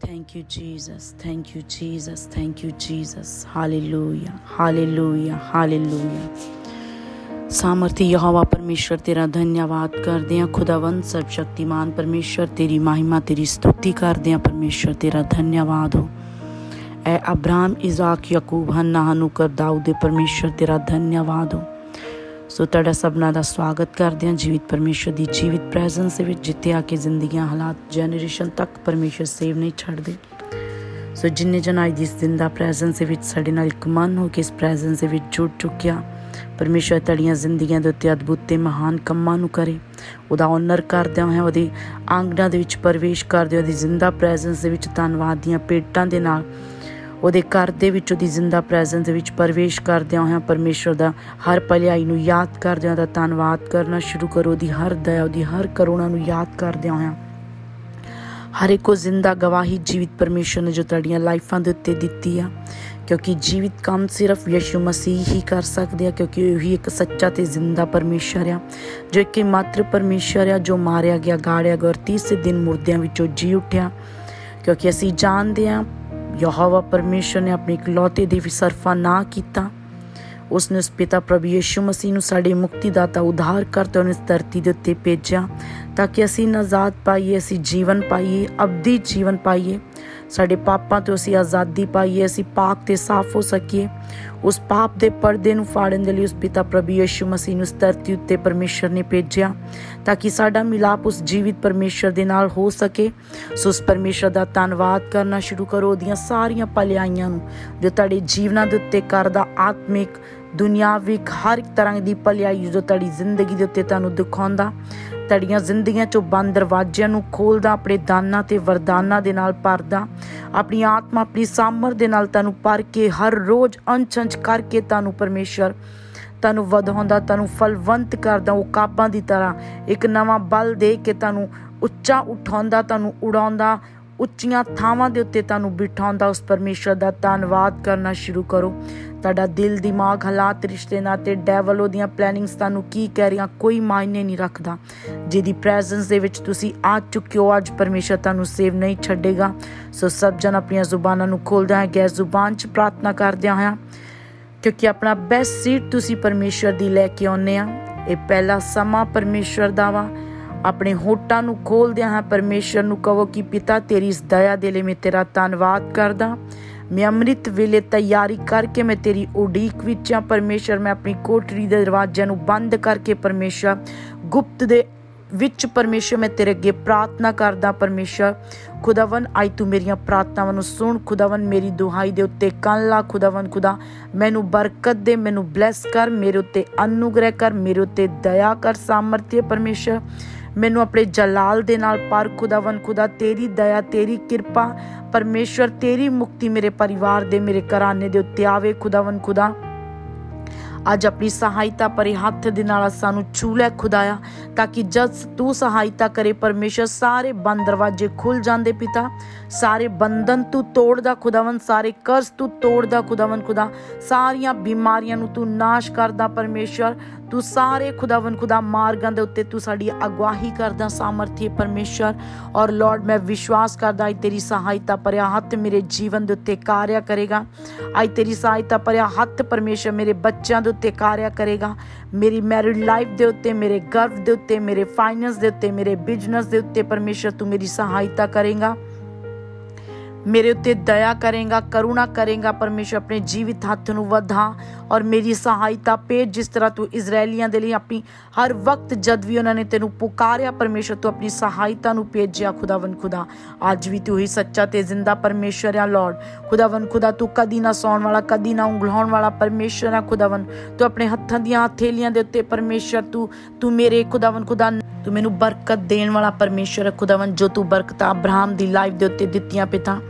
Thank you, Jesus. Thank you, Jesus. Thank you, Jesus. Hallelujah. Hallelujah. Hallelujah. सामर्थ्य यहोवा परमेश्वर तेरा धन्यवाद कर दें खुदावन सर्वशक्तिमान परमेश्वर तेरी महिमा तेरी स्तुति कर दें परमेश्वर तेरा धन्यवाद हो ए अब्राहम इजाक यकूब हन्ना हनुकर दाऊद परमेश्वर तेरा धन्यवाद हो ਸੋ ਤੁਹਾਡਾ ਸਭਨਾ ਦਾ ਸਵਾਗਤ ਕਰਦੇ ਹਾਂ ਜੀਵਿਤ ਪਰਮੇਸ਼ਰ ਦੀ ਜੀਵਿਤ ਪ੍ਰੈਜ਼ੈਂਸ ਦੇ ਵਿੱਚ, ਜਿੱਥੇ ਆ ਕੇ ਜ਼ਿੰਦਗੀਆਂ, ਹਾਲਾਤ ਜਨਰੇਸ਼ਨ ਤੱਕ ਪਰਮੇਸ਼ਰ ਸੇਵ ਨਹੀਂ ਛੱਡਦੇ। ਸੋ ਜਿੰਨੇ ਜਨ ਅੱਜ ਇਸ ਦਿਨ ਦਾ ਪ੍ਰੈਜ਼ੈਂਸ ਦੇ ਵਿੱਚ ਸਾਡੇ ਨਾਲ ਇੱਕ ਮਨ ਹੋ ਕੇ ਇਸ ਪ੍ਰੈਜ਼ੈਂਸ ਦੇ ਵਿੱਚ ਜੁੜ ਚੁੱਕਿਆ ਪਰਮੇਸ਼ਰ ਤੁਹਾਡੀਆਂ ਜ਼ਿੰਦਗੀਆਂ ਦੇ ਉੱਤੇ ਅਦਭੁਤ ਤੇ ਮਹਾਨ ਕੰਮਾਂ ਨੂੰ ਕਰੇ। ਉਹਦਾ ਓਨਰ ਕਰਦਿਆਂ ਹੋਇਆ ਉਹਦੀ ਆਂਗਣਾ ਦੇ ਵਿੱਚ ਪ੍ਰਵੇਸ਼ ਕਰਦੇ ਉਹਦੀ ਜ਼ਿੰਦਾ ਪ੍ਰੈਜ਼ੈਂਸ ਦੇ ਵਿੱਚ ਧੰਨਵਾਦ ਦੀਆਂ ਪੇਟਾਂ ਦੇ ਨਾਲ ਉਹਦੇ ਘਰ ਦੇ ਵਿੱਚ ਉਹਦੀ ਜ਼ਿੰਦਾ ਪ੍ਰੈਜ਼ੈਂਸ ਦੇ ਵਿੱਚ ਪ੍ਰਵੇਸ਼ ਕਰਦਿਆਂ ਹੋਇਆਂ ਪਰਮੇਸ਼ਰ ਦਾ ਹਰ ਭਲਾਈ ਨੂੰ ਯਾਦ ਕਰਦਿਆਂ ਦਾ ਧੰਨਵਾਦ ਕਰਨਾ ਸ਼ੁਰੂ ਕਰੋ। ਉਹਦੀ ਹਰ ਦਇਆ, ਉਹਦੀ ਹਰ ਕਰੁਣਾ ਨੂੰ ਯਾਦ ਕਰਦਿਆਂ ਹੋਇਆਂ ਹਰ ਇੱਕੋ ਜ਼ਿੰਦਾ ਗਵਾਹੀ ਜੀਵਿਤ ਪਰਮੇਸ਼ਰ ਨੇ ਜੋ ਤੁਹਾਡੀਆਂ ਲਾਈਫਾਂ ਦੇ ਉੱਤੇ ਦਿੱਤੀ ਆ। ਕਿਉਂਕਿ ਜੀਵਿਤ ਕੰਮ ਸਿਰਫ ਯਿਸੂ ਮਸੀਹ ਹੀ ਕਰ ਸਕਦੇ ਆ, ਕਿਉਂਕਿ ਉਹ ਹੀ ਇੱਕ ਸੱਚਾ ਤੇ ਜ਼ਿੰਦਾ ਪਰਮੇਸ਼ਰ ਆ। ਜੋ ਇੱਕ ਮਾਤਰ ਪਰਮੇਸ਼ਰ ਆ, ਜੋ ਮਾਰਿਆ ਗਿਆ, ਗਾੜਿਆ ਗਿਆ ਔਰ ਤੀਸਰੇ ਦਿਨ ਮੁਰਦਿਆਂ ਵਿੱਚੋਂ ਜੀ ਉੱਠਿਆ। ਕਿਉਂਕਿ ਅਸੀਂ ਜਾਣਦੇ ਆ ਯਹੋਵਾ ਪਰਮੇਸ਼ਰ ਨੇ ਆਪਣੇ ਇਕਲੌਤੇ ਦੇ ਵੀ ਸਰਫਾ ਨਾ ਕੀਤਾ। ਉਸਨੇ ਉਸ ਪਿਤਾ ਪ੍ਰਭੂ ਯਿਸੂ ਮਸੀਹ ਨੂੰ ਸਾਡੇ ਮੁਕਤੀਦਾਤਾ ਉਧਾਰ ਕਰਤਾ ਉਹਨੇ ਇਸ ਧਰਤੀ ਦੇ ਉੱਤੇ ਭੇਜਿਆ, ਤਾਂ ਕਿ ਅਸੀਂ ਨਜ਼ਾਦ ਪਾਈਏ, ਅਸੀਂ ਜੀਵਨ ਪਾਈਏ, ਅਬਦੀ ਜੀਵਨ ਪਾਈਏ। ਸਾਡੇ ਪਾਪਾਂ ਤੋਂ ਅਸੀਂ ਆਜ਼ਾਦੀ ਪਾਈਏ, ਅਸੀਂ ਪਾਕ ਤੇ ਸਾਫ਼ ਹੋ ਸਕੀਏ। ਉਸ ਪਾਪ ਦੇ ਪਰਦੇ ਨੂੰ ਫਾੜਨ ਦੇ ਲਈ ਉਸ ਪਿਤਾ ਪ੍ਰਭੂ ਯਿਸੂ ਮਸੀਹ ਨੂੰ ਇਸ ਧਰਤੀ ਉੱਤੇ ਪਰਮੇਸ਼ਰ ਨੇ ਭੇਜਿਆ, ਤਾਂ ਕਿ ਸਾਡਾ ਮਿਲਾਪ ਉਸ ਜੀਵਿਤ ਪਰਮੇਸ਼ਰ ਦੇ ਨਾਲ ਹੋ ਸਕੇ। ਸੋ ਉਸ ਪਰਮੇਸ਼ਰ ਦਾ ਧੰਨਵਾਦ ਕਰਨਾ ਸ਼ੁਰੂ ਕਰੋ ਉਹਦੀਆਂ ਸਾਰੀਆਂ ਭਲਾਈਆਂ ਨੂੰ, ਜੋ ਤੁਹਾਡੇ ਜੀਵਨਾਂ ਦੇ ਉੱਤੇ ਕਰਦਾ ਆਤਮਿਕ ਦੁਨਿਆਵੀ ਹਰ ਤਰ੍ਹਾਂ ਦੀ ਭਲਾਈ ਜੋ ਤੁਹਾਡੀ ਜ਼ਿੰਦਗੀ ਦੇ ਉੱਤੇ ਤੁਹਾਨੂੰ ਦਿਖਾਉਂਦਾ। ਤੜੀਆਂ ਜ਼ਿੰਦਗੀਆਂ ਚੋਂ ਬੰਦ ਦਰਵਾਜ਼ਿਆਂ ਨੂੰ ਖੋਲਦਾ, ਆਪਣੇ ਦਾਨਾਂ ਤੇ ਵਰਦਾਨਾਂ ਦੇ ਨਾਲ ਭਰਦਾ। ਆਪਣੀ ਆਤਮਾ ਆਪਣੀ ਸਾਮਰ ਦੇ ਨਾਲ ਤੁਹਾਨੂੰ ਭਰ ਕੇ ਹਰ ਰੋਜ਼ ਅੰਚ-ਅੰਚ ਕਰਕੇ ਤੁਹਾਨੂੰ ਪਰਮੇਸ਼ਰ ਤੁਹਾਨੂੰ ਵਧਾਉਂਦਾ, ਤੁਹਾਨੂੰ ਫਲਵੰਤ ਕਰਦਾ, ਉਹ ਕਾਬਾਂ ਦੀ ਤਰ੍ਹਾਂ ਇੱਕ ਨਵਾਂ ਬਲ ਦੇ ਕੇ ਤੁਹਾਨੂੰ ਉੱਚਾ ਉਠਾਉਂਦਾ, ਤੁਹਾਨੂੰ ਉਡਾਉਂਦਾ ਉੱਚੀਆਂ ਥਾਵਾਂ ਦੇ ਉੱਤੇ ਤੁਹਾਨੂੰ ਬਿਠਾਉਂਦਾ ਉਸ ਪਰਮੇਸ਼ਰ ਦਾ ਧੰਨਵਾਦ ਕਰਨਾ ਸ਼ੁਰੂ ਕਰੋ। ਤੁਹਾਡਾ ਦਿਲ, ਦਿਮਾਗ, ਹਾਲਾਤ, ਰਿਸ਼ਤੇ ਨਾਤੇ ਡੈਵਲ ਉਹਦੀਆਂ ਪਲੈਨਿੰਗਸ ਤੁਹਾਨੂੰ ਕੀ ਕਹਿ ਰਹੀਆਂ, ਕੋਈ ਮਾਇਨੇ ਨਹੀਂ ਰੱਖਦਾ। ਜਿਹਦੀ ਪ੍ਰੈਜ਼ੈਂਸ ਦੇ ਵਿੱਚ ਤੁਸੀਂ ਆ ਚੁੱਕੇ ਹੋ, ਅੱਜ ਪਰਮੇਸ਼ਰ ਤੁਹਾਨੂੰ ਸੇਵ ਨਹੀਂ ਛੱਡੇਗਾ। ਸੋ ਸਭ ਜਨ ਆਪਣੀਆਂ ਜ਼ੁਬਾਨਾਂ ਨੂੰ ਖੋਲਦਾ ਹੈ ਗੈਸ ਜ਼ੁਬਾਨ 'ਚ ਪ੍ਰਾਰਥਨਾ ਕਰਦਿਆਂ ਹਾਂ। ਕਿਉਂਕਿ ਆਪਣਾ ਬੈਸਟ ਸੀਟ ਤੁਸੀਂ ਪਰਮੇਸ਼ਰ ਦੀ ਲੈ ਕੇ ਆਉਨੇ ਆ ਇਹ ਪਹਿਲਾ ਸਮਾਂ ਪਰਮੇਸ਼ਰ ਦਾ ਵਾ। ਆਪਣੇ ਹੋਟਾਂ ਨੂੰ ਖੋਲਦਿਆਂ ਹਾਂ, ਪਰਮੇਸ਼ਰ ਨੂੰ ਕਹੋ ਕਿ ਪਿਤਾ, ਤੇਰੀ ਇਸ ਦਇਆ ਦੇ ਲਈ ਮੈਂ ਤੇਰਾ ਧੰਨਵਾਦ ਕਰਦਾ। ਮੈਂ ਅੰਮ੍ਰਿਤ ਵੇਲੇ ਤਿਆਰੀ ਕਰਕੇ ਮੈਂ ਤੇਰੀ ਉਡੀਕ ਵਿੱਚ ਆ ਪਰਮੇਸ਼ਰ, ਮੈਂ ਆਪਣੀ ਕੋਠੜੀ ਦੇ ਦਰਵਾਜ਼ਿਆਂ ਨੂੰ ਬੰਦ ਕਰਕੇ ਪਰਮੇਸ਼ਰ, ਗੁਪਤ ਦੇ ਵਿੱਚ ਪਰਮੇਸ਼ਰ, ਮੈਂ ਤੇਰੇ ਅੱਗੇ ਪ੍ਰਾਰਥਨਾ ਕਰਦਾ। ਪਰਮੇਸ਼ਰ ਖੁਦਾਵੰ ਆਈ ਤੂੰ ਮੇਰੀਆਂ ਪ੍ਰਾਰਥਨਾਵਾਂ ਨੂੰ ਸੁਣ। ਖੁਦਾਵੰ ਮੇਰੀ ਦੁਹਾਈ ਦੇ ਉੱਤੇ ਕੰਨ ਲਾ। ਖੁਦਾਵੰ ਖੁਦਾ, ਮੈਨੂੰ ਬਰਕਤ ਦੇ, ਮੈਨੂੰ ਬਲੈਸ ਕਰ। ਮੇਰੇ ਉੱਤੇ ਅਨੁਗ੍ਰਹਿ ਕਰ, ਮੇਰੇ ਉੱਤੇ ਦਇਆ ਕਰ ਸਾਮਰਥ्य ਪਰਮੇਸ਼ਰ। ਮੈਨੂੰ ਆਪਣੇ ਜਲਾਲ ਦੇ ਨਾਲ ਪਰ ਖੁਦਾਵੰ ਖੁਦਾ, ਤੇਰੀ ਦਇਆ, ਤੇਰੀ ਕਿਰਪਾ ਪਰਮੇਸ਼ਰ ਤੇਰੀ ਮੁਕਤੀ ਮੇਰੇ ਪਰਿਵਾਰ ਦੇ, ਮੇਰੇ ਘਰਾਣੇ ਦੇ ਉੱਤੇ ਆਵੇ ਖੁਦਾਵੰ ਖੁਦਾ। ਅੱਜ ਆਪਣੀ ਸਹਾਇਤਾ ਪਰੇ ਹੱਥ ਦੇ ਨਾਲ ਸਾਨੂੰ ਛੂ ਲੈ, ਖੁਦਾਇਆ, ਤਾਂ ਕਿ ਜਦ ਤੂੰ ਸਹਾਇਤਾ ਕਰੇ ਪਰਮੇਸ਼ਰ ਸਾਰੇ ਬੰਦ ਦਰਵਾਜ਼ੇ ਖੁੱਲ ਜਾਂਦੇ ਪਿਤਾ। ਸਾਰੇ ਬੰਧਨ ਤੂੰ ਤੋੜਦਾ ਖੁਦਾਵੰ ਸਾਰੇ ਕਰਜ਼ ਤੂੰ ਤੋੜਦਾ ਖੁਦਾਵੰ ਖੁਦਾ। ਸਾਰੀਆਂ ਬਿਮਾਰੀਆਂ ਨੂੰ ਤੂੰ ਨਾਸ਼ ਕਰਦਾ ਪਰਮੇਸ਼ਰ ਤੂੰ ਸਾਰੇ ਖੁਦਾਵੰ ਖੁਦਾ ਮਾਰਗਾਂ ਦੇ ਉੱਤੇ ਤੂੰ ਸਾਡੀ ਅਗਵਾਹੀ ਕਰਦਾ, ਸਾਮਰਥੀ ਪਰਮੇਸ਼ਰ। ਔਰ ਲਾਰਡ ਮੈਂ ਵਿਸ਼ਵਾਸ ਕਰਦਾ ਅੱਜ ਤੇਰੀ ਸਹਾਇਤਾ ਪਰਿਆ ਹੱਥ ਮੇਰੇ ਜੀਵਨ ਦੇ ਉੱਤੇ ਕਾਰਿਆ ਕਰੇਗਾ। ਅੱਜ ਤੇਰੀ ਸਹਾਇਤਾ ਪਰਿਆ ਹੱਥ ਪਰਮੇਸ਼ਰ ਮੇਰੇ ਬੱਚਿਆਂ ਦੇ ਉੱਤੇ ਕਾਰਿਆ ਕਰੇਗਾ। ਮੇਰੀ ਮੈਰਿਡ ਲਾਈਫ ਦੇ ਉੱਤੇ, ਮੇਰੇ ਗਰਭ ਦੇ ਉੱਤੇ, ਮੇਰੇ ਫਾਈਨੈਂਸ ਦੇ ਉੱਤੇ, ਮੇਰੇ ਬਿਜ਼ਨਸ ਦੇ ਉੱਤੇ ਪਰਮੇਸ਼ਰ ਤੂੰ ਮੇਰੀ ਸਹਾਇਤਾ ਕਰੇਗਾ। ਮੇਰੇ ਉੱਤੇ ਦਇਆ ਕਰੇਗਾ, ਕਰੁਣਾ ਕਰੇਗਾ, ਪਰਮੇਸ਼ਰ ਆਪਣੇ ਜੀਵਿਤ ਹੱਥ ਨੂੰ ਵਧਾ। ਔਰ ਮੇਰੀ ਸਹਾਇਤਾ ਭੇਜ, ਜਿਸ ਤਰ੍ਹਾਂ ਤੂੰ ਇਜ਼ਰਾਈਲੀਆਂ ਦੇ ਲਈ ਆਪਣੀ ਹਰ ਵਕਤ ਜਦ ਵੀ ਉਹਨਾਂ ਨੇ ਤੈਨੂੰ ਪੁਕਾਰਿਆ, ਪਰਮੇਸ਼ਰ ਤੂੰ ਆਪਣੀ ਸਹਾਇਤਾ ਨੂੰ ਭੇਜਿਆ ਖੁਦਾਵੰ ਖੁਦਾ। ਅੱਜ ਵੀ ਤੂੰ ਹੀ ਸੱਚਾ ਤੇ ਜ਼ਿੰਦਾ ਪਰਮੇਸ਼ਰ ਆ ਲਾਰਡ ਖੁਦਾਵੰ ਖੁਦਾ, ਤੂੰ ਕਦੀ ਨਾ ਸੌਣ ਵਾਲਾ, ਕਦੀ ਨਾ ਉਂਗਲਾਉਣ ਵਾਲਾ ਪਰਮੇਸ਼ਰ ਆ ਖੁਦਾਵੰ ਤੂੰ ਆਪਣੇ ਹੱਥਾਂ ਦੀਆਂ ਹਥੇਲੀਆਂ ਦੇ ਉੱਤੇ ਪਰਮੇਸ਼ਰ, ਤੂੰ ਤੂੰ ਮੇਰੇ ਖੁਦਾਵੰ ਖੁਦਾ, ਤੂੰ ਮੈਨੂੰ ਬਰਕਤ ਦੇਣ ਵਾਲਾ ਪਰਮੇਸ਼ਰ ਹੈ ਖੁਦਾਵੰ ਜੋ ਤੂੰ ਬਰਕਤਾਂ ਅਬਰਾਹਮ ਦੀ ਲਾਈਫ ਦੇ ਉੱਤੇ ਦਿੱਤੀਆਂ ਪਿਤਾ।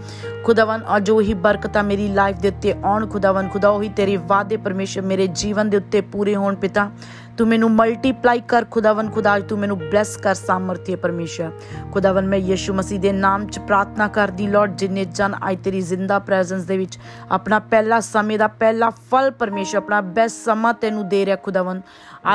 ਖੁਦਾਵੰ ਅੱਜ ਉਹੀ ਬਰਕਤਾਂ ਮੇਰੀ ਲਾਈਫ ਦੇ ਉੱਤੇ ਆਉਣ ਖੁਦਾਵੰ ਖੁਦਾ, ਉਹੀ ਤੇਰੇ ਵਾਅਦੇ ਪਰਮੇਸ਼ਰ ਮੇਰੇ ਜੀਵਨ ਦੇ ਉੱਤੇ ਪੂਰੇ ਹੋਣ ਪਿਤਾ। ਤੂੰ ਮੈਨੂੰ ਮਲਟੀਪਲਾਈ ਕਰ ਖੁਦਾਵੰ ਖੁਦਾ ਅੱਜ ਤੂੰ ਮੈਨੂੰ ਬਲੈਸ ਕਰ, ਸਾਮਰਥੀ ਪਰਮੇਸ਼ਰ। ਖੁਦਾਵੰ ਮੈਂ ਯਿਸੂ ਮਸੀਹ ਦੇ ਨਾਮ 'ਚ ਪ੍ਰਾਰਥਨਾ ਕਰਦੀ ਲਾਰਡ ਜਿੰਨੇ ਜਨ ਅੱਜ ਤੇਰੀ ਜ਼ਿੰਦਾ ਪ੍ਰੈਜ਼ੈਂਸ ਦੇ ਵਿੱਚ, ਆਪਣਾ ਪਹਿਲਾ ਸਮੇਂ ਦਾ ਪਹਿਲਾ ਫਲ ਪਰਮੇਸ਼ਰ, ਆਪਣਾ ਬੈਸਟ ਸਮਾਂ ਤੈਨੂੰ ਦੇ ਰਿਹਾ ਖੁਦਾਵੰ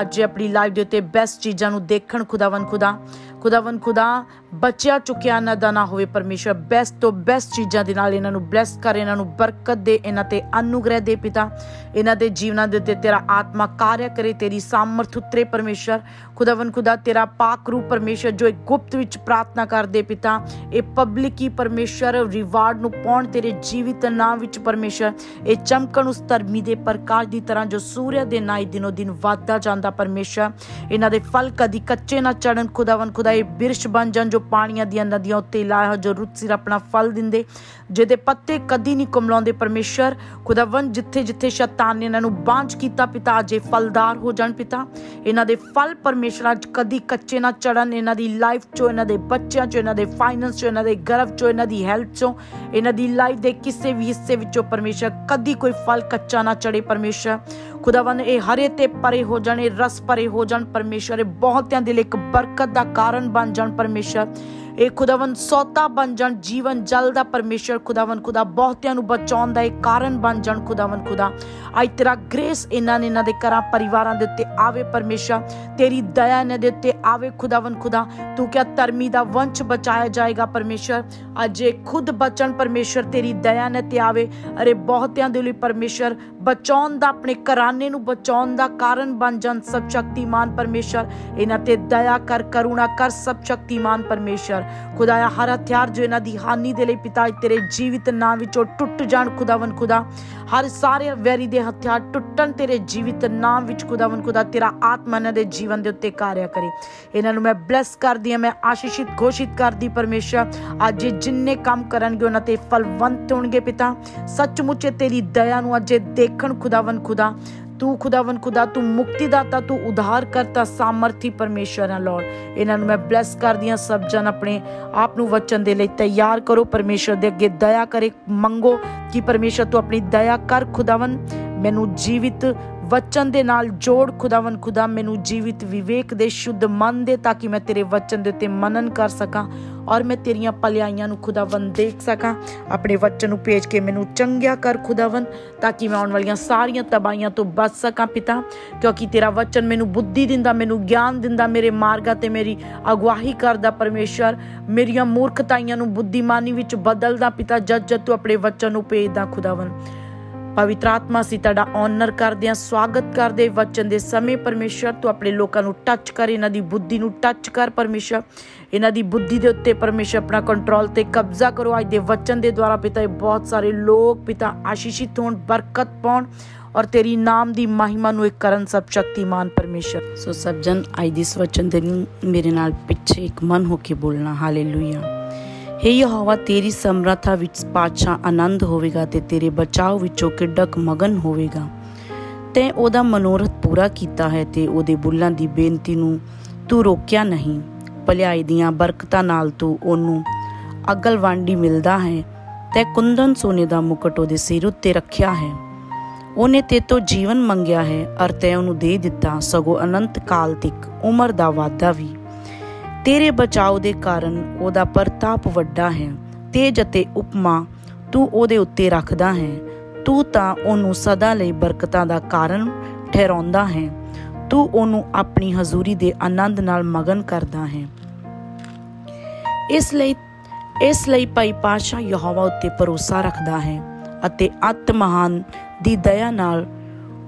ਅੱਜ ਆਪਣੀ ਲਾਈਫ ਦੇ ਉੱਤੇ ਬੈਸਟ ਚੀਜ਼ਾਂ ਨੂੰ ਦੇਖਣ ਖੁਦਾਵੰ ਖੁਦਾ। ਖੁਦਾਵੰ ਖੁਦਾ, ਬਚਿਆ ਚੁੱਕਿਆ ਨਾ ਦਾ ਨਾ ਹੋਵੇ ਪਰਮੇਸ਼ਰ। ਬੈਸਟ ਤੋਂ ਬੈਸਟ ਚੀਜ਼ਾਂ ਦੇ ਨਾਲ ਇਹਨਾਂ ਨੂੰ ਬਲੈਸ ਕਰ, ਇਹਨਾਂ ਨੂੰ ਬਰਕਤ ਦੇ, ਇਹਨਾਂ ਤੇ ਅਨੁਗ੍ਰਹਿ ਦੇ ਪਿਤਾ। ਇਹਨਾਂ ਦੇ ਜੀਵਨਾਂ ਦੇ ਉੱਤੇ ਤੇਰਾ ਆਤਮਾ ਕਾਰਿਆ ਕਰੇ, ਤੇਰੀ ਸਾਮ ਸਾਮਰਥ ਉਤਰੇ ਪਰਮੇਸ਼ਰ ਖੁਦਾਵੰ ਖੁਦਾ, ਤੇਰਾ ਪਾਕ ਰੂਪ ਪਰਮੇਸ਼ਰ ਜੋ ਇੱਕ ਗੁਪਤ ਵਿੱਚ ਪ੍ਰਾਰਥਨਾ ਕਰਦੇ ਪਿਤਾ, ਇਹ ਪਬਲਿਕ ਪਰਮੇਸ਼ਰ ਰਿਵਾਰਡ ਨੂੰ ਪਾਉਣ ਤੇਰੇ ਜੀਵਿਤ ਨਾਮ ਵਿੱਚ ਪਰਮੇਸ਼ਰ, ਇਹ ਚਮਕਣ ਉਸ ਧਰਮੀ ਦੇ ਪ੍ਰਕਾਸ਼ ਦੀ ਤਰ੍ਹਾਂ ਜੋ ਸੂਰਜ ਦੇ ਨਾਈ ਦਿਨੋ ਦਿਨ ਵਾਧਾ ਜਾਂਦਾ ਪਰਮੇਸ਼ਰ। ਇਹਨਾਂ ਦੇ ਫਲ ਕਦੀ ਕੱਚੇ ਨਾ ਚੜਨ ਖੁਦਾਵੰ ਖੁਦਾ, ਇਹ ਬਿਰਸ਼ ਬਣ ਜਾਣ ਜੋ ਪਾਣੀਆਂ ਦੀਆਂ ਨਦੀਆਂ ਉੱਤੇ ਲਾਇਆ ਜੋ ਰੁੱਤ ਸਿਰ ਆਪਣਾ ਫਲ ਦਿੰਦੇ। ਜਿਹਦੇ ਪੱਤੇ ਕਦੀ ਨਹੀਂ ਕੁਮਲਾਉਂਦੇ ਪਰਮੇਸ਼ਰ ਖੁਦਾਵੰ ਜਿੱਥੇ ਜਿੱਥੇ ਸ਼ੈਤਾਨ ਨੇ ਇਹਨਾਂ ਨੂੰ ਬਾਂਝ ਕੀਤਾ, ਪਿਤਾ, ਅਜੇ ਫਲਦਾਰ ਹੋ ਜਾਣ ਪਿਤਾ। ਇਹਨਾਂ ਦੇ ਫਲ ਪਰਮੇਸ਼ਰ ਅੱਜ ਕਦੀ ਕੱਚੇ ਨਾ ਚੜਨ, ਇਹਨਾਂ ਦੀ ਲਾਈਫ ਚੋਂ, ਇਹਨਾਂ ਦੇ ਬੱਚਿਆਂ ਚੋਂ, ਇਹਨਾਂ ਦੇ ਫਾਈਨੈਂਸ ਚੋਂ, ਇਹਨਾਂ ਦੇ ਗਰਭ ਚੋਂ, ਇਹਨਾਂ ਦੀ ਹੈਲਥ ਚੋਂ, ਇਹਨਾਂ ਦੀ ਲਾਈਫ ਦੇ ਕਿਸੇ ਵੀ ਹਿੱਸੇ ਵਿੱਚੋਂ ਪਰਮੇਸ਼ਰ ਕਦੀ ਕੋਈ ਫਲ ਕੱਚਾ ਨਾ ਚੜੇ ਪਰਮੇਸ਼ਰ। ਖੁਦਾਵੰ ਇਹ ਹਰੇ ਤੇ ਪਰੇ ਹੋ ਜਾਣ, ਇਹ ਰਸ ਪਰੇ ਹੋ ਜਾਣ ਪਰਮੇਸ਼ਰ, ਇਹ ਬਹੁਤਿਆਂ ਦੇ ਲਈ ਇੱਕ ਬਰਕਤ ਦਾ ਕਾਰਨ ਬਣ ਜਾਣ ਪਰਮੇਸ਼ਰ। ਇਹ ਖੁਦਾਵੰ ਸੋਤਾ ਬਣ ਜਾਣ, ਜੀਵਨ ਜਲ ਦਾ ਪਰਮੇਸ਼ਰ ਖੁਦਾਵੰ ਖੁਦਾ, ਬਹੁਤਿਆਂ ਨੂੰ ਬਚਾਉਣ ਦਾ ਇੱਕ ਕਾਰਨ ਬਣ ਜਾਣ ਖੁਦਾਵੰ ਖੁਦਾ। ਅੱਜ ਤੇਰਾ ਗ੍ਰੇਸ ਇਹਨਾਂ ਨੇ ਇਹਨਾਂ ਦੇ ਘਰਾਂ, ਪਰਿਵਾਰਾਂ ਦੇ ਉੱਤੇ ਆਵੇ ਪਰਮੇਸ਼ਰ, ਤੇਰੀ ਦਇਆ ਇਹਨਾਂ ਦੇ ਉੱਤੇ ਆਵੇ ਖੁਦਾਵੰ ਖੁਦਾ। ਤੂੰ ਕਿਆ ਧਰਮੀ ਦਾ ਵੰਸ਼ ਬਚਾਇਆ ਜਾਏਗਾ ਪਰਮੇਸ਼ਰ। ਅੱਜ ਇਹ ਖੁਦ ਬਚਣ ਪਰਮੇਸ਼ਰ ਤੇਰੀ ਦਇਆ ਨੇ ਤੇ ਆਵੇ। ਅਰੇ ਬਹੁਤਿਆਂ ਦੇ ਲਈ ਪਰਮੇਸ਼ਰ, ਬਚਾਉਣ ਦਾ ਆਪਣੇ ਘਰਾਨੇ ਨੂੰ ਬਚਾਉਣ ਦਾ ਕਾਰਨ ਬਣ ਜਾਣ ਸਭ ਸ਼ਕਤੀਮਾਨ ਪਰਮੇਸ਼ਰ। ਇਹਨਾਂ ਤੇ ਦਇਆ ਕਰ, ਕਰੁਣਾ ਕਰ ਸਭ ਸ਼ਕਤੀਮਾਨ ਪਰਮੇਸ਼ਰ। ਖੁਦਾਇਆ ਹਰ ਹਥਿਆਰ ਜੋ ਇਹਨਾਂ ਦੀ ਹਾਨੀ ਦੇ ਲਈ ਪਿਤਾ ਤੇਰੇ ਜੀਵਿਤ ਨਾਮ ਵਿੱਚੋਂ ਟੁੱਟ ਜਾਣ ਖੁਦਾਵੰ ਖੁਦਾ। ਹਰ ਸਾਰੇ ਵੈਰੀ ਦੇ ਹਥਿਆਰ ਟੁੱਟਣ ਤੇਰੇ ਜੀਵਿਤ ਨਾਮ ਵਿੱਚ ਖੁਦਾਵੰ ਖੁਦਾ, ਤੇਰਾ ਆਤਮਾ ਇਹਨਾਂ ਦੇ ਜੀਵਨ ਦੇ ਉੱਤੇ ਕਾਰਿਆ ਕਰੇ। ਇਹਨਾਂ ਨੂੰ ਮੈਂ ਬਲੈਸ ਕਰਦੀ ਹਾਂ, ਮੈਂ ਆਸ਼ੀਸ਼ਿਤ, ਘੋਸ਼ਿਤ ਕਰਦੀ ਪਰਮੇਸ਼ਰ। ਅੱਜ ਜਿੰਨੇ ਕੰਮ ਕਰਨਗੇ, ਉਹਨਾਂ ਤੇ ਫਲਵੰਤ ਹੋਣਗੇ ਪਿਤਾ। ਸੱਚਮੁੱਚ ਤੇਰੀ ਦਇਆ ਨੂੰ ਅੱਜ ਦੇਖਣ ਖੁਦਾਵੰ ਖੁਦਾ। ਤੂੰ ਖੁਦਾਵੰ ਖੁਦਾ ਤੂੰ ਮੁਕਤੀ ਦਾਤਾ ਤੂੰ ਉਧਾਰ ਕਰਤਾ ਸਾਮਰਥੀ ਪਰਮੇਸ਼ਰ ਹੈ ਲਾਰਡ ਇਹਨਾਂ ਨੂੰ ਮੈਂ ਬਲੈਸ ਕਰਦੀ ਹਾਂ ਸਭ ਜਨ ਆਪਣੇ ਆਪ ਨੂੰ ਵਚਨ ਦੇ ਲਈ ਤਿਆਰ ਕਰੋ ਪਰਮੇਸ਼ਰ ਦੇ ਅੱਗੇ ਦਇਆ ਕਰੇ ਮੰਗੋ ਕਿ ਪਰਮੇਸ਼ਰ ਤੂੰ ਆਪਣੀ ਦਇਆ ਕਰ ਖੁਦਾਵੰ ਮੈਨੂੰ ਜੀਵਿਤ ਵਚਨ ਦੇ ਨਾਲ ਜੋੜ ਖੁਦਾਵੰ ਖੁਦਾ ਮੈਨੂੰ ਜੀਵਿਤ ਵਿਵੇਕ ਦੇ ਸ਼ੁੱਧ ਮਨ ਦੇ ਤਾਂ ਕਿ ਮੈਂ ਤੇਰੇ ਵਚਨ ਦੇ ਉੱਤੇ ਮਨਨ ਕਰ ਸਕਾਂ ਔਰ ਮੈਂ ਤੇਰੀਆਂ ਭਲਾਈਆਂ ਨੂੰ ਖੁਦਾਵੰ ਦੇਖ ਸਕਾਂ। ਆਪਣੇ ਵਚਨ ਨੂੰ ਭੇਜ ਕੇ ਮੈਨੂੰ ਚੰਗਿਆ ਕਰ ਖੁਦਾਵੰ ਤਾਂ ਕਿ ਮੈਂ ਆਉਣ ਵਾਲੀਆਂ ਸਾਰੀਆਂ ਤਬਾਹੀਆਂ ਤੋਂ ਬਚ ਸਕਾਂ ਪਿਤਾ। ਕਿਉਂਕਿ ਤੇਰਾ ਵਚਨ ਮੈਨੂੰ ਬੁੱਧੀ ਦਿੰਦਾ, ਮੈਨੂੰ ਗਿਆਨ ਦਿੰਦਾ, ਮੇਰੇ ਮਾਰਗਾਂ ਤੇ ਮੇਰੀ ਅਗਵਾਹੀ ਕਰਦਾ ਪਰਮੇਸ਼ਰ। ਮੇਰੀਆਂ ਮੂਰਖਤਾਈਆਂ ਨੂੰ ਬੁੱਧੀਮਾਨੀ ਵਿੱਚ ਬਦਲਦਾ ਪਿਤਾ ਜਦ ਜਦ ਤੂੰ ਆਪਣੇ ਵਚਨ ਨੂੰ ਭੇਜਦਾ ਖੁਦਾਵੰ ਪਵਿੱਤਰ ਆਤਮਾ ਸੀ ਤੁਹਾਡਾ ਆਨਰ ਕਰਦੇ ਆ ਸਵਾਗਤ ਕਰਦੇ ਵਚਨ ਦੇ ਸਮੇਂ। ਪਰਮੇਸ਼ਰ ਤੂੰ ਆਪਣੇ ਲੋਕਾਂ ਨੂੰ ਟੱਚ ਕਰ, ਇਹਨਾਂ ਦੀ ਬੁੱਧੀ ਨੂੰ ਟੱਚ ਕਰ ਪਰਮੇਸ਼ਰ ਇਹਨਾਂ ਦੀ ਬੁੱਧੀ ਦੇ ਉੱਤੇ ਪਰਮੇਸ਼ਰ ਆਪਣਾ ਕੰਟਰੋਲ ਤੇ ਕਬਜ਼ਾ ਕਰੋ। ਅੱਜ ਦੇ ਵਚਨ ਦੇ ਦੁਆਰਾ ਪਿਤਾ, ਇਹ ਬਹੁਤ ਸਾਰੇ ਲੋਕ ਪਿਤਾ ਆਸ਼ੀਸ਼ਿਤ ਹੋਣ, ਬਰਕਤ ਪਾਉਣ ਔਰ ਤੇਰੀ ਨਾਮ ਦੀ ਮਹਿਮਾ ਨੂੰ ਇੱਕ ਕਰਨ ਸਭ ਸ਼ਕਤੀਮਾਨ ਪਰਮੇਸ਼ਰ ਸੋ ਸਭ ਜਨ ਅੱਜ ਦਿਸ ਵਚਨ ਦੇ ਮੇਰੇ ਨਾਲ ਪਿੱਛੇ ਇੱਕ ਮਨ ਹੋ ਕੇ ਬੋਲਣਾ। ਹਾਲੇਲੂਇਆ हे ਯਹੋਵਾ, ਤੇਰੀ ਸਮਰੱਥਾ ਵਿੱਚ ਪਾਤਸ਼ਾਹ ਆਨੰਦ ਹੋਵੇਗਾ ਤੇ ਤੇਰੇ ਬਚਾਓ ਵਿੱਚੋਂ ਕਿੱਡਕ ਮਗਨ ਹੋਵੇਗਾ। ਤੈ ਉਹਦਾ ਮਨੋਰਥ ਪੂਰਾ ਕੀਤਾ ਹੈ ਤੇ ਉਹਦੇ ਬੁੱਲਾਂ ਦੀ ਬੇਨਤੀ ਨੂੰ ਤੂੰ ਰੋਕਿਆ ਨਹੀਂ। ਭਲਾਈ ਦੀਆਂ ਬਰਕਤਾਂ ਨਾਲ ਤੂੰ ਉਹਨੂੰ ਅਗਲ ਵਾਂਡੀ ਮਿਲਦਾ ਹੈ। ਤੇ ਕੁੰਦਨ ਸੋਨੇ ਦਾ ਮੁਕਟ ਉਹਦੇ ਸਿਰ ਉੱਤੇ ਰੱਖਿਆ ਹੈ। ਉਹਨੇ ਤੇ ਤੋਂ ਜੀਵਨ ਮੰਗਿਆ ਹੈ ਅਰ ਤੇ ਉਹਨੂੰ ਦੇ ਦਿੱਤਾ ਸਗੋ ਅਨੰਤ ਕਾਲ ਤੱਕ ਉਮਰ ਦਾ ਵਾਅਦਾ ਵੀ। ਤੇਰੇ ਬਚਾਓ ਦੇ ਕਾਰਨ ਉਹਦਾ ਪ੍ਰਤਾਪ ਵੱਡਾ ਹੈ, ਤੇਜ ਅਤੇ ਉਪਮਾ ਤੂੰ ਉਹਦੇ ਉੱਤੇ ਰੱਖਦਾ ਹੈ। ਤੂੰ ਤਾਂ ਉਹਨੂੰ ਸਦਾ ਲਈ ਬਰਕਤਾਂ ਦਾ ਕਾਰਨ ਠਹਿਰਾਉਂਦਾ ਹੈ। ਤੂੰ ਉਹਨੂੰ ਆਪਣੀ ਹਜ਼ੂਰੀ ਦੇ ਆਨੰਦ ਨਾਲ ਮਗਨ ਕਰਦਾ ਹੈ। ਇਸ ਲਈ ਇਸ ਲਈ ਭਾਈ ਪਾਸ਼ਾ ਯਹੋਵਾ ਉੱਤੇ ਭਰੋਸਾ ਰੱਖਦਾ ਹੈ ਅਤੇ ਅਤ ਮਹਾਨ ਦੀ ਦਇਆ ਨਾਲ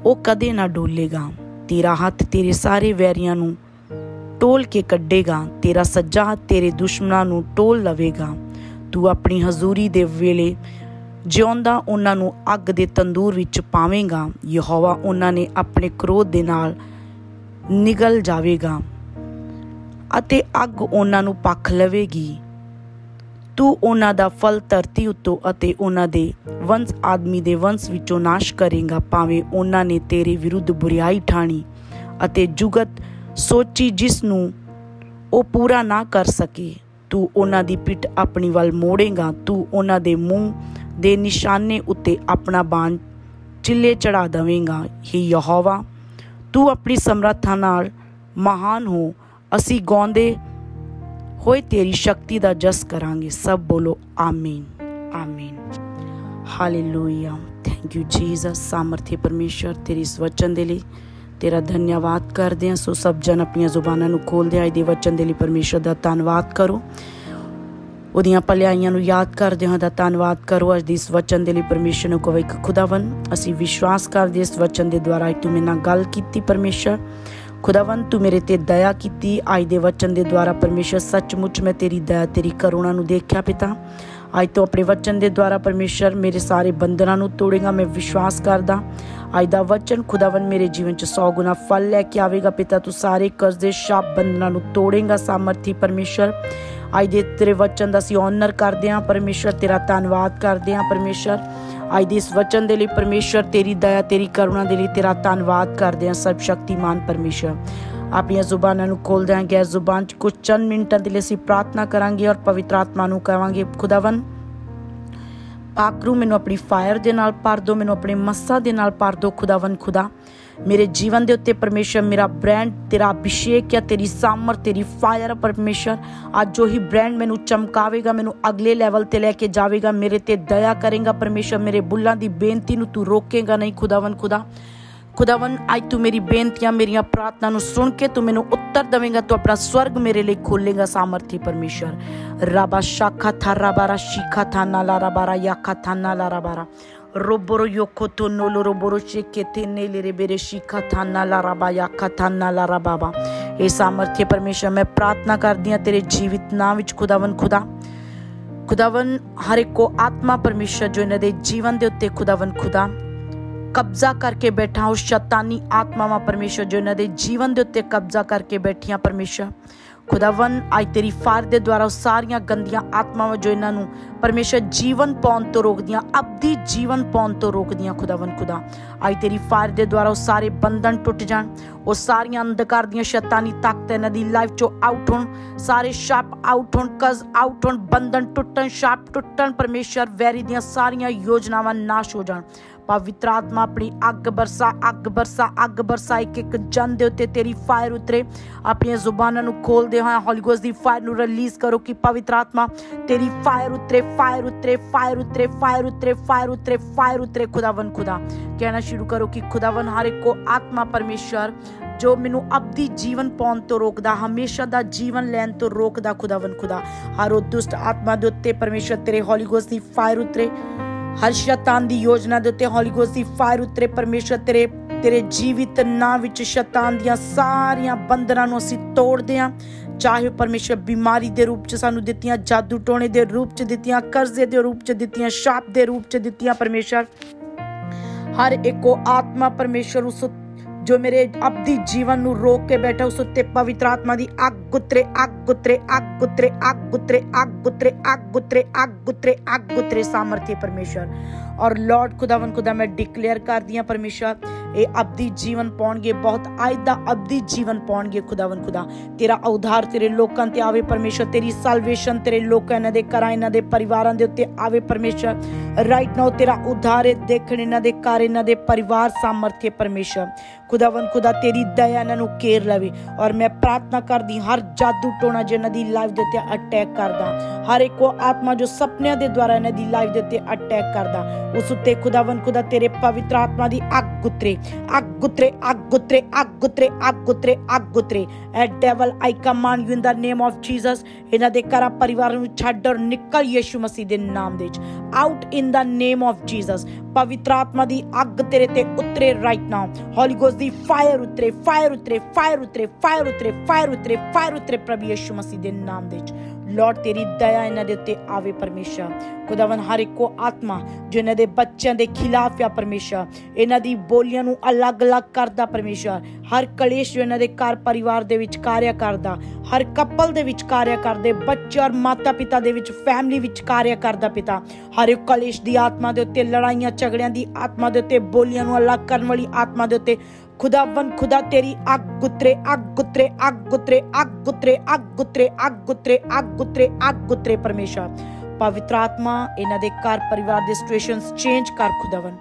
ਉਹ ਕਦੇ ਨਾ ਡੋਲੇਗਾ। ਤੇਰਾ ਹੱਥ ਤੇਰੇ ਸਾਰੇ ਵੈਰੀਆਂ ਨੂੰ ਟੋਲ ਕੇ ਕੱਢੇਗਾ, ਤੇਰਾ ਸੱਜਾ ਹੱਥ ਤੇਰੇ ਦੁਸ਼ਮਣਾਂ ਨੂੰ ਟੋਲ ਲਵੇਗਾ। ਤੂੰ ਆਪਣੀ ਹਜ਼ੂਰੀ ਦੇ ਵੇਲੇ ਜਿਉਂਦਾ ਉਹਨਾਂ ਨੂੰ ਅੱਗ ਦੇ ਤੰਦੂਰ ਵਿੱਚ ਪਾਵੇਂਗਾ। ਯਹੋਵਾ ਉਹਨਾਂ ਨੇ ਆਪਣੇ ਕ੍ਰੋਧ ਦੇ ਨਾਲ ਨਿਗਲ ਜਾਵੇਗਾ ਅਤੇ ਅੱਗ ਉਹਨਾਂ ਨੂੰ ਪੱਖ ਲਵੇਗੀ। ਤੂੰ ਉਹਨਾਂ ਦਾ ਫਲ ਧਰਤੀ ਉੱਤੋਂ ਅਤੇ ਉਹਨਾਂ ਦੇ ਵੰਸ਼, ਆਦਮੀ ਦੇ ਵੰਸ਼ ਵਿੱਚੋਂ ਨਾਸ਼ ਕਰੇਗਾ, ਭਾਵੇਂ ਉਹਨਾਂ ਨੇ ਤੇਰੇ ਵਿਰੁੱਧ ਬੁਰੀਾਈ ਠਾਣੀ ਅਤੇ ਜੁਗਤ ਸੋਚੀ ਜਿਸ ਨੂੰ ਉਹ ਪੂਰਾ ਨਾ ਕਰ ਸਕੇ। ਤੂੰ ਉਹਨਾਂ ਦੀ ਪਿੱਠ ਆਪਣੀ ਵੱਲ ਮੋੜੇਗਾ। ਤੂੰ ਉਹਨਾਂ ਦੇ ਮੂੰਹ ਦੇ ਨਿਸ਼ਾਨੇ ਉੱਤੇ ਆਪਣਾ ਬਾਣ ਚਿੱਲੇ ਚੜਾ ਦਵੇਂਗਾ। ਹੀ ਯਹੋਵਾ, ਤੂੰ ਆਪਣੀ ਸਮਰੱਥਾ ਨਾਲ ਮਹਾਨ ਹੋ। ਅਸੀਂ ਗਾਉਂਦੇ ਹੋਏ ਤੇਰੀ ਸ਼ਕਤੀ ਦਾ ਜਸ ਕਰਾਂਗੇ। ਸਭ ਬੋਲੋ ਆਮੀਨ ਆਮੀਨ। ਹਾਲੇਲੂਇਆ ਥੈਂਕ ਯੂ ਜੀਸਸ ਸਾਮਰਥੀ ਪਰਮੇਸ਼ਰ ਤੇਰੀ ਇਸ ਵਚਨ ਦੇ ਲਈ ਤੇਰਾ ਧੰਨਵਾਦ ਕਰਦੇ ਹਾਂ। ਸੋ ਸਭ ਜਨ ਆਪਣੀਆਂ ਜ਼ੁਬਾਨਾਂ ਨੂੰ ਖੋਲਦੇ ਆਏ ਦੇ ਵਚਨ ਦੇ ਲਈ ਪਰਮੇਸ਼ਰ ਦਾ ਧੰਨਵਾਦ ਕਰੋ। ਉਹਦੀਆਂ ਭਲਾਈਆਂ ਨੂੰ ਯਾਦ ਕਰਦੇ ਹਾਂ ਦਾ ਧੰਨਵਾਦ ਕਰੋ। ਅੱਜ ਦੀ ਇਸ ਵਚਨ ਦੇ ਲਈ ਪਰਮੇਸ਼ਰ ਨੂੰ ਕਹੋ ਇੱਕ ਖੁਦਾਵੰ ਅਸੀਂ ਵਿਸ਼ਵਾਸ ਕਰਦੇ ਇਸ ਵਚਨ ਦੇ ਦੁਆਰਾ ਤੂੰ ਮੇਰੇ ਨਾਲ ਗੱਲ ਕੀਤੀ ਪਰਮੇਸ਼ਰ। ਖੁਦਾਵੰ ਤੂੰ ਮੇਰੇ ਤੇ ਦਇਆ ਕੀਤੀ। ਅੱਜ ਦੇ ਵਚਨ ਦੇ ਦੁਆਰਾ ਪਰਮੇਸ਼ਰ ਸੱਚਮੁੱਚ ਮੈਂ ਤੇਰੀ ਦਇਆ, ਤੇਰੀ ਕਰੁਣਾ ਨੂੰ ਦੇਖਿਆ ਪਿਤਾ। ਅੱਜ ਤੋਂ ਆਪਣੇ ਵਚਨ ਦੇ ਦੁਆਰਾ ਪਰਮੇਸ਼ਰ ਮੇਰੇ ਸਾਰੇ ਬੰਧਨਾਂ ਨੂੰ ਤੋੜੇਗਾ। ਮੈਂ ਵਿਸ਼ਵਾਸ ਕਰਦਾ ਅੱਜ ਦਾ ਵਚਨ ਖੁਦਾਵੰ ਮੇਰੇ ਜੀਵਨ 'ਚ 100 ਗੁਣਾ ਫਲ ਲੈ ਕੇ ਆਵੇਗਾ। ਪਿਤਾ, ਤੂੰ ਸਾਰੇ ਕਰਜ਼ ਦੇ ਸ਼ਾਪ ਬੰਧਨਾਂ ਨੂੰ ਤੋੜੇਗਾ। ਸਾਮਰਥੀ ਪਰਮੇਸ਼ਰ ਅੱਜ ਦੇ ਤੇਰੇ ਵਚਨ ਦਾ ਅਸੀਂ ਆਨਰ ਕਰਦੇ ਹਾਂ। ਪਰਮੇਸ਼ਰ, ਤੇਰਾ ਧੰਨਵਾਦ ਕਰਦੇ ਹਾਂ। ਪਰਮੇਸ਼ਰ ਅੱਜ ਦੇ ਇਸ ਵਚਨ ਦੇ ਲਈ ਪਰਮੇਸ਼ਰ, ਤੇਰੀ ਦਇਆ, ਤੇਰੀ ਕਰੁਣਾ ਦੇ ਲਈ ਤੇਰਾ ਧੰਨਵਾਦ ਕਰਦੇ ਹਾਂ। ਸਰਬ ਸ਼ਕਤੀਮਾਨ ਪਰਮੇਸ਼ਰ ਆਪਣੀਆਂ ਜ਼ੁਬਾਨਾਂ ਨੂੰ ਖੋਲਦੇ ਹਾਂ ਜ਼ੁਬਾਨ 'ਚ ਕੁਝ ਚੰਦ ਮਿੰਟਾਂ ਦੇ ਲਈ ਅਸੀਂ ਪ੍ਰਾਰਥਨਾ ਕਰਾਂਗੇ ਔਰ ਪਵਿੱਤਰ ਆਤਮਾ ਨੂੰ ਕਹਾਂਗੇ ਖੁਦਾਵੰ ਪਾਕਰੂ ਮੈਨੂੰ ਆਪਣੀ ਫਾਇਰ ਦੇ ਨਾਲ ਭਰ ਦੋ ਮੈਨੂੰ ਆਪਣੇ ਮੱਸਾ ਦੇ ਨਾਲ ਭਰ ਦੋ ਖੁਦਾਵੰ ਖੁਦਾ। ਮੇਰੇ ਜੀਵਨ ਦੇ ਉੱਤੇ ਪਰਮੇਸ਼ਰ, ਮੇਰਾ ਬ੍ਰਾਂਡ ਤੇਰਾ ਅਭਿਸ਼ੇਕ ਹੈ ਤੇਰੀ ਸਾਮਰ, ਤੇਰੀ ਫਾਇਰ ਪਰਮੇਸ਼ਰ, ਅੱਜ ਜੋ ਹੀ ਬ੍ਰਾਂਡ ਮੈਨੂੰ ਚਮਕਾਵੇਗਾ, ਮੈਨੂੰ ਅਗਲੇ ਲੈਵਲ ਤੇ ਲੈ ਕੇ ਜਾਵੇਗਾ, ਮੇਰੇ ਤੇ ਦਇਆ ਕਰੇਗਾ ਪਰਮੇਸ਼ਰ, ਮੇਰੇ ਬੁੱਲਾਂ ਦੀ ਬੇਨਤੀ ਨੂੰ ਤੂੰ ਰੋਕੇਗਾ ਨਹੀਂ ਖੁਦਾਵੰ ਖੁਦਾ। ਖੁਦਾਵੰ ਅੱਜ ਤੂੰ ਮੇਰੀ ਬੇਨਤੀਆਂ, ਮੇਰੀਆਂ ਪ੍ਰਾਰਥਨਾ ਨੂੰ ਸੁਣ ਕੇ ਤੂੰ ਮੈਨੂੰ ਉੱਤਰ ਦੇਵੇਂਗਾ, ਤੂੰ ਆਪਣਾ ਸਵਰਗ ਮੇਰੇ ਲਈ ਖੋਲੇਗਾ ਸਾਮਰਥੀ ਪਰਮੇਸ਼ਰ ਰਾਬਾ ਸ਼ਾਖਾ ਥਾ ਰਾਬਾਰਾ ਸ਼ੀਖਾ ਥਾ, ਨਾਲਾ ਰਾਬਾਰਾ ਯਾਖਾ ਥਾ, ਨਾਲਾ ਰਾਬਾਰਾ roboro yokoto nolo roboro shekete nele rebere shika thana la raba yakha thana la rababa ਇਹ ਸਾਮਰਥ्य ਪਰਮੇਸ਼ਰ ਮੈਂ ਪ੍ਰਾਰਥਨਾ ਕਰਦੀ ਹਾਂ ਤੇਰੇ ਜੀਵਿਤ ਨਾਮ ਵਿੱਚ ਖੁਦਾਵੰ ਖੁਦਾ। ਖੁਦਾਵੰ ਹਰ ਇੱਕ ਕੋ ਆਤਮਾ ਪਰਮੇਸ਼ਰ ਜੋ ਇਹਨਾਂ ਦੇ ਜੀਵਨ ਦੇ ਉੱਤੇ ਖੁਦਾਵੰ ਖੁਦਾ। ਕਬਜ਼ਾ ਕਰਕੇ ਬੈਠਾ ਉਹ ਸ਼ੈਤਾਨੀ ਆਤਮਾਵਾਂ ਪਰਮੇਸ਼ਰ, ਜੋ ਇਹਨਾਂ ਦੇ ਜੀਵਨ ਦੇ ਉੱਤੇ ਕਬਜ਼ਾ ਕਰਕੇ ਬੈਠੀਆਂ ਪਰਮੇਸ਼ਰ। ਖੁਦਾਵੰ ਅੱਜ ਤੇਰੀ ਫਾਰ ਦੇ ਦੁਆਰਾ ਸਾਰੀਆਂ ਗੰਦੀਆਂ ਆਤਮਾਵਾਂ ਜੋ ਇਹਨਾਂ ਨੂੰ ਪਰਮੇਸ਼ਰ ਜੀਵਨ ਪਾਉਣ ਤੋਂ ਰੋਕਦੀਆਂ, ਅਬਦੀ ਜੀਵਨ ਪਾਉਣ ਤੋਂ ਰੋਕਦੀਆਂ ਖੁਦਾਵੰ ਖੁਦਾ। ਅੱਜ ਤੇਰੀ ਫਾਰ ਦੇ ਦੁਆਰਾ ਉਹ ਸਾਰੇ ਬੰਧਨ ਟੁੱਟ ਜਾਣ, ਉਹ ਸਾਰੀਆਂ ਅੰਧਕਾਰ ਦੀਆਂ ਸ਼ੈਤਾਨੀ ਤਾਕਤ ਇਹਨਾਂ ਦੀ ਲਾਈਫ ਚੋਂ ਆਊਟ ਹੋਣ, ਸਾਰੇ ਸ਼ਾਪ ਆਊਟ ਹੋਣ ਕਜ਼ ਆਊਟ ਹੋਣ, ਬੰਧਨ ਟੁੱਟਣ ਸ਼ਾਪ ਟੁੱਟਣ, ਪਰਮੇਸ਼ਰ ਵੈਰੀ ਦੀਆਂ ਸਾਰੀਆਂ ਯੋਜਨਾਵਾਂ ਨਾਸ਼ ਹੋ ਜਾਣ। ਪਵਿੱਤਰ ਆਤਮਾ, ਆਪਣੀ ਅੱਗ ਬਰਸਾ ਅੱਗ ਬਰਸਾ ਅੱਗ ਬਰਸਾ, ਇੱਕ ਇੱਕ ਜਨ ਦੇ ਉੱਤੇ ਤੇਰੀ ਫਾਇਰ ਉਤਰੇ। ਆਪਣੀਆਂ ਜ਼ੁਬਾਨਾਂ ਨੂੰ ਖੋਲਦੇ ਹੋਏ ਹੋਲੀ ਗੋਸਟ ਦੀ ਫਾਇਰ ਨੂੰ ਰਿਲੀਜ਼ ਕਰੋ ਕਿ ਪਵਿੱਤਰ ਆਤਮਾ ਤੇਰੀ ਫਾਇਰ ਉਤਰੇ ਫਾਇਰ ਉਤਰੇ ਫਾਇਰ ਉਤਰੇ ਫਾਇਰ ਉਤਰੇ ਫਾਇਰ ਉਤਰੇ ਫਾਇਰ ਉਤਰੇ ਖੁਦਾਵੰ ਖੁਦਾ। ਕਹਿਣਾ ਸ਼ੁਰੂ ਕਰੋ ਕਿ ਖੁਦਾਵੰ ਹਰ ਇੱਕ ਕੋ ਆਤਮਾ ਪਰਮੇਸ਼ਰ, ਜੋ ਮੈਨੂੰ ਅਬਦੀ ਜੀਵਨ ਪਾਉਣ ਤੋਂ ਰੋਕਦਾ, ਹਮੇਸ਼ਾ ਦਾ ਜੀਵਨ ਲੈਣ ਤੋਂ ਰੋਕਦਾ ਖੁਦਾਵੰ ਖੁਦਾ। ਹਰ ਉਹ ਦੁਸ਼ਟ ਆਤਮਾ ਦੇ ਉੱਤੇ ਪਰਮੇਸ਼ਰ ਤੇਰੇ ਹੋਲੀ ਗੋਸਟ ਦੀ ਫਾਇਰ ਉਤਰੇ। ਹਰ ਸ਼ੈਤਾਨ ਦੀ ਯੋਜਨਾ ਦੇ ਉੱਤੇ ਹੋਲੀ ਗੋਸਟ ਦੀ ਫਾਇਰ ਉਤਰੇ, ਪਰਮੇਸ਼ਰ ਤੇਰੇ ਤੇਰੇ ਜੀਵਿਤ ਨਾਂ ਵਿੱਚ ਸ਼ੈਤਾਨ ਦੀਆਂ ਸਾਰੀਆਂ ਬੰਦਰਾਂ ਨੂੰ ਅਸੀਂ ਤੋੜਦੇ ਹਾਂ। ਚਾਹੇ ਪਰਮੇਸ਼ਰ ਬਿਮਾਰੀ ਦੇ ਰੂਪ ਚ ਸਾਨੂੰ ਦਿੱਤੀਆਂ, ਜਾਦੂ ਟੋਣੇ ਦੇ ਰੂਪ ਚ ਦਿੱਤੀਆਂ, ਕਰਜ਼ੇ ਦੇ ਰੂਪ ਚ ਦਿੱਤੀਆਂ, ਸ਼ਾਪ ਦੇ ਰੂਪ ਚ ਦਿੱਤੀਆਂ ਪਰਮੇਸ਼ਰ। ਹਰ ਇੱਕੋ ਆਤਮਾ ਪਰਮੇਸ਼ਰ ਉਸ ਜੋ ਮੇਰੇ ਅਬਦੀ ਜੀਵਨ ਨੂੰ ਰੋਕ ਕੇ ਬੈਠਾ, ਉਸ ਉੱਤੇ ਪਵਿੱਤਰ ਆਤਮਾ ਦੀ ਅੱਗ ਗੁੱਤਰੇ ਅੱਗ ਗੁੱਤਰੇ ਅੱਗ ਗੁੱਤਰੇ ਅੱਗ ਗੁੱਤਰੇ ਅੱਗ ਗੁੱਤਰੇ ਅੱਗ ਗੁੱਤਰੇ ਅੱਗ ਗੁੱਤਰੇ ਅੱਗ ਗੁੱਤਰੇ ਸਾਮਰਥ्य ਪਰਮੇਸ਼ਰ ਔਰ ਲਾਰਡ ਖੁਦਾਵੰ ਖੁਦਾ, ਮੈਂ ਡਿਕਲੇਅਰ ਕਰਦੀ ਹਾਂ ਪਰਮੇਸ਼ਰ, ਇਹ ਅਬਦੀ ਜੀਵਨ ਪਾਉਣਗੇ, ਬਹੁਤ ਅੱਜ ਦਾ ਅਬਦੀ ਜੀਵਨ ਪਾਉਣਗੇ ਖੁਦਾਵੰ ਖੁਦਾ। ਤੇਰਾ ਉਧਾਰ ਤੇਰੇ ਲੋਕਾਂ ਤੇ ਆਵੇ ਪਰਮੇਸ਼ਰ, ਤੇਰੀ ਸਲਵੇਸ਼ਨ ਤੇਰੇ ਲੋਕਾਂ ਇਹਨਾਂ ਦੇ ਘਰਾਂ, ਇਹਨਾਂ ਦੇ ਪਰਿਵਾਰਾਂ ਦੇ ਉੱਤੇ ਆਵੇ ਪਰਮੇਸ਼ਰ। ਰਾਈਟ ਨਾਓ ਤੇਰਾ ਉਧਾਰ ਦੇਖਣ, ਇਹਨਾਂ ਦੇ ਘਰ, ਇਹਨਾਂ ਦੇ ਪਰਿਵਾਰ ਸਾਮਰਥ्य ਪਰਮੇਸ਼ਰ। ਖੁਦਾਵੰ ਖੁਦਾ, ਤੇਰੀ ਦਇਆ ਇਹਨਾਂ ਨੂੰ ਕੇਰ ਲਵੇ। ਔਰ ਮੈਂ ਪ੍ਰਾਰਥਨਾ ਕਰਦੀ ਹਰ ਜਾਦੂ ਟੋਣਾ ਜਿਹਨਾਂ ਦੀ ਲਾਈਫ ਦੇ ਉੱਤੇ ਅਟੈਕ ਕਰਦਾ। ਹਰ ਇੱਕ ਉਹ ਆਤਮਾ ਜੋ ਸੁਪਨਿਆਂ ਦੇ ਦੁਆਰਾ ਇਹਨਾਂ ਦੀ ਲਾਈਫ ਦੇ ਉੱਤੇ ਅਟੈਕ ਕਰਦਾ। ਉਸ ਉੱਤੇ ਖੁਦਾਵੰ ਖੁਦਾ ਤੇਰੇ ਪਵਿੱਤਰ ਆਤਮਾ ਦੀ ਅੱਗ ਗੁੱਤਰੇ ਅੱਗ ਗੁੱਤਰੇ ਅੱਗ ਗੁੱਤਰੇ ਅੱਗ ਗੁੱਤਰੇ ਅੱਗ ਗੁੱਤਰੇ ਅੱਗ ਗੁੱਤਰੇ। ਐ devil I command you in the name of Jesus ਇਹਨਾਂ ਦੇ ਘਰਾਂ ਪਰਿਵਾਰ ਨੂੰ ਛੱਡ ਔਰ ਨਿਕਲ ਯਿਸੂ ਮਸੀਹ ਦੇ ਨਾਮ ਦੇ ਵਿੱਚ। Out in the name of Jesus ਪਵਿੱਤਰ ਆਤਮਾ ਦੀ ਅੱਗ ਤੇਰੇ ਤੇ ਉਤਰੇ ਰਾਈਟ ਨਾਓ ਹੋਲੀ ਗੋਸਟ ਦੀ ਫਾਇਰ ਉਤਰੇ ਫਾਇਰ ਉਤਰੇ ਫਾਇਰ ਉਤਰੇ ਫਾਇਰ ਉਤਰੇ ਫਾਇਰ ਉਤਰੇ ਫਾਇਰ ਉਤਰੇ ਪ੍ਰਭੂ ਯਿਸੂ ਮਸੀਹ ਦੇ ਨਾਮ ਦੇ ਵਿੱਚ। ਲਾਰਡ ਤੇਰੀ ਦਇਆ ਇਹਨਾਂ ਦੇ ਉੱਤੇ ਆਵੇ ਪਰਮੇਸ਼ਰ। ਖੁਦਾਵੰ ਹਰ ਇੱਕੋ ਆਤਮਾ ਜੋ ਇਹਨਾਂ ਦੇ ਬੱਚਿਆਂ ਦੇ ਖਿਲਾਫ ਆ ਪਰਮੇਸ਼ਰ। ਇਹਨਾਂ ਦੀ ਬੋਲੀਆਂ ਨੂੰ ਅਲੱਗ-ਅਲੱਗ ਕਰਦਾ ਪਰਮੇਸ਼ਰ। ਹਰ ਕਲੇਸ਼ ਜੋ ਇਹਨਾਂ ਦੇ ਘਰ ਪਰਿਵਾਰ ਦੇ ਵਿੱਚ ਕਾਰਿਆ ਕਰਦਾ, ਹਰ ਕਪਲ ਦੇ ਵਿੱਚ ਕਾਰਿਆ ਕਰਦੇ, ਬੱਚੇ ਔਰ ਮਾਤਾ ਪਿਤਾ ਦੇ ਵਿੱਚ ਫੈਮਿਲੀ ਵਿੱਚ ਕਾਰਿਆ ਕਰਦਾ ਪਿਤਾ। ਹਰ ਇੱਕ ਕਲੇਸ਼ ਦੀ ਆਤਮਾ ਦੇ ਉੱਤੇ, ਲੜਾਈਆਂ, ਝਗੜਿਆਂ ਦੀ ਆਤਮਾ ਦੇ ਉੱਤੇ, ਬੋਲੀਆਂ ਨੂੰ ਅਲੱਗ ਕਰਨ ਵਾਲੀ ਆਤਮਾ ਦੇ ਉੱਤੇ ਖੁਦਾਵੰ ਖੁਦਾ ਤੇਰੀ ਅੱਗ ਗੁੱਤਰੇ ਅੱਗ ਗੁੱਤਰੇ ਅੱਗ ਗੁੱਤਰੇ ਅੱਗ ਗੁੱਤਰੇ ਅੱਗ ਗੁੱਤਰੇ ਅੱਗ ਗੁੱਤਰੇ ਅੱਗ ਗੁੱਤਰੇ ਅੱਗ ਗੁੱਤਰੇ ਪਰਮੇਸ਼ਰ। ਪਵਿੱਤਰ ਆਤਮਾ, ਇਹਨਾਂ ਦੇ ਘਰ ਪਰਿਵਾਰ ਦੇ ਸਿਚੁਏਸ਼ਨਸ ਚੇਂਜ ਕਰ ਖੁਦਾਵੰ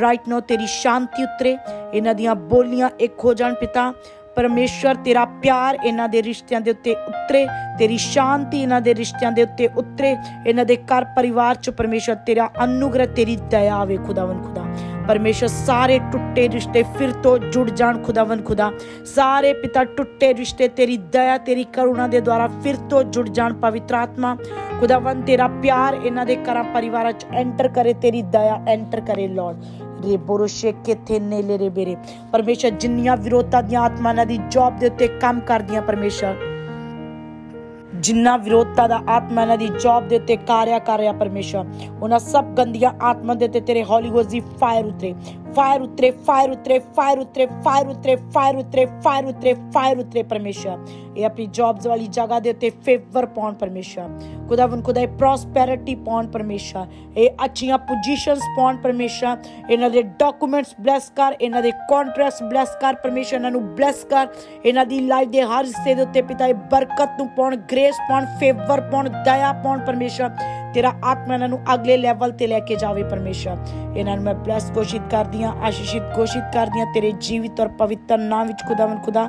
ਰਾਈਟ ਨਾਓ ਤੇਰੀ ਸ਼ਾਂਤੀ ਉਤਰੇ, ਇਹਨਾਂ ਦੀਆਂ ਬੋਲੀਆਂ ਇੱਕ ਹੋ ਜਾਣ ਪਿਤਾ। ਪਰਮੇਸ਼ਰ ਤੇਰਾ ਪਿਆਰ ਇਹਨਾਂ ਦੇ ਰਿਸ਼ਤਿਆਂ ਦੇ ਉੱਤੇ ਉਤਰੇ, ਤੇਰੀ ਸ਼ਾਂਤੀ ਇਹਨਾਂ ਦੇ ਰਿਸ਼ਤਿਆਂ ਦੇ ਉੱਤੇ ਉਤਰੇ। ਇਹਨਾਂ ਦੇ ਘਰ ਪਰਿਵਾਰ ਚ ਪਰਮੇਸ਼ਰ ਤੇਰਾ ਅਨੁਗ੍ਰਹ, ਤੇਰੀ ਦਇਆ ਆਵੇ ਖੁਦਾਵੰ ਖੁਦਾ। ਪਰਮੇਸ਼ਰ ਸਾਰੇ ਟੁੱਟੇ ਰਿਸ਼ਤੇ ਫਿਰ ਤੋਂ ਜੁੜ ਜਾਣ ਖੁਦਾਵੰ ਖੁਦਾ। ਸਾਰੇ ਪਿਤਾ ਟੁੱਟੇ ਰਿਸ਼ਤੇ, ਤੇਰੀ ਦਇਆ, ਤੇਰੀ ਕਰੁਣਾ ਦੇ ਦੁਆਰਾ ਫਿਰ ਤੋਂ ਜੁੜ ਜਾਣ ਪਵਿੱਤਰ ਆਤਮਾ। ਖੁਦਾਵੰ ਤੇਰਾ ਪਿਆਰ ਇਹਨਾਂ ਦੇ ਘਰਾਂ ਪਰਿਵਾਰਾਂ ਚ ਐਂਟਰ ਕਰੇ, ਤੇਰੀ ਦਇਆ ਐਂਟਰ ਕਰੇ ਲਾਰਡ ਰੇ ਬੋਰੋਸ਼ੇ ਕਿਥੇ ਨੇਲੇ ਰੇ ਬੇਰੇ। ਪਰਮੇਸ਼ਰ, ਜਿੰਨੀਆਂ ਵਿਰੋਧਤਾ ਦੀਆਂ ਆਤਮਾਵਾਂ ਦੀ ਜੌਬ ਦੇ ਉੱਤੇ ਕੰਮ ਕਰਦੀਆਂ, ਪਰਮੇਸ਼ਰ। ਜਿੰਨਾ ਵਿਰੋਧਤਾ ਦਾ ਆਤਮਾ ਇਹਨਾਂ ਦੀ ਜੌਬ ਦੇ ਉੱਤੇ ਕਾਰਿਆ ਕਰ ਰਿਹਾ ਪਰਮੇਸ਼ਰ, ਉਹਨਾਂ ਸਭ ਗੰਦੀਆਂ ਆਤਮਾ ਦੇ ਉੱਤੇ ਤੇਰੇ ਹੌਲੀ ਗੋਸਟ ਫਾਇਰ ਉਤਰੇ। ਫਾਇਰ ਉਤਰੇ ਫਾਇਰ ਉਤਰੇ ਫਾਇਰ ਉਤਰੇ ਫਾਇਰ ਉਤਰੇ ਫਾਇਰ ਉਤਰੇ ਫਾਇਰ ਉਤਰੇ ਫਾਇਰ ਉਤਰੇ ਪਰਮੇਸ਼ਰ ਇਹ ਆਪਣੀ ਜੌਬਸ ਵਾਲੀ ਜਗ੍ਹਾ ਦੇ ਉੱਤੇ ਫੇਵਰ ਪਾਉਣ ਪਰਮੇਸ਼ਰ ਖੁਦਾਵੰ ਖੁਦਾ ਇਹ ਪ੍ਰੋਸਪੈਰਿਟੀ ਪਾਉਣ ਪਰਮੇਸ਼ਰ ਇਹ ਅੱਛੀਆਂ ਪੋਜੀਸ਼ਨਸ ਪਾਉਣ ਪਰਮੇਸ਼ਰ ਇਹਨਾਂ ਦੇ ਡਾਕੂਮੈਂਟਸ ਬਲੈਸ ਕਰ ਇਹਨਾਂ ਦੇ ਕੰਟਰੈਕਟਸ ਬਲੈਸ ਕਰ ਪਰਮੇਸ਼ਰ ਇਹਨਾਂ ਨੂੰ ਬਲੈਸ ਕਰ ਇਹਨਾਂ ਦੀ ਲਾਈਫ ਦੇ ਹਰ ਹਿੱਸੇ ਦੇ ਉੱਤੇ ਪਿਤਾ ਇਹ ਬਰਕਤ ਨੂੰ ਪਾਉਣ ਗ੍ਰੇਸ ਪਾਉਣ ਫੇਵਰ ਪਾਉਣ ਦਇਆ ਪਾਉਣ ਪਰਮੇਸ਼ਰ ਤੇਰਾ ਆਤਮਾ ਇਹਨਾਂ ਨੂੰ ਅਗਲੇ ਲੈਵਲ ਤੇ ਲੈ ਕੇ ਜਾਵੇ ਪਰਮੇਸ਼ਰ। ਇਹਨਾਂ ਨੂੰ ਮੈਂ ਬਲੈਸ ਘੋਸ਼ਿਤ ਕਰਦੀ ਹਾਂ, ਆਸ਼ੀਸ਼ਿਤ ਘੋਸ਼ਿਤ ਕਰਦੀ ਹਾਂ ਤੇਰੇ ਜੀਵਿਤ ਔਰ ਪਵਿੱਤਰ ਨਾਮ ਵਿੱਚ ਖੁਦਾਵੰ ਖੁਦਾ।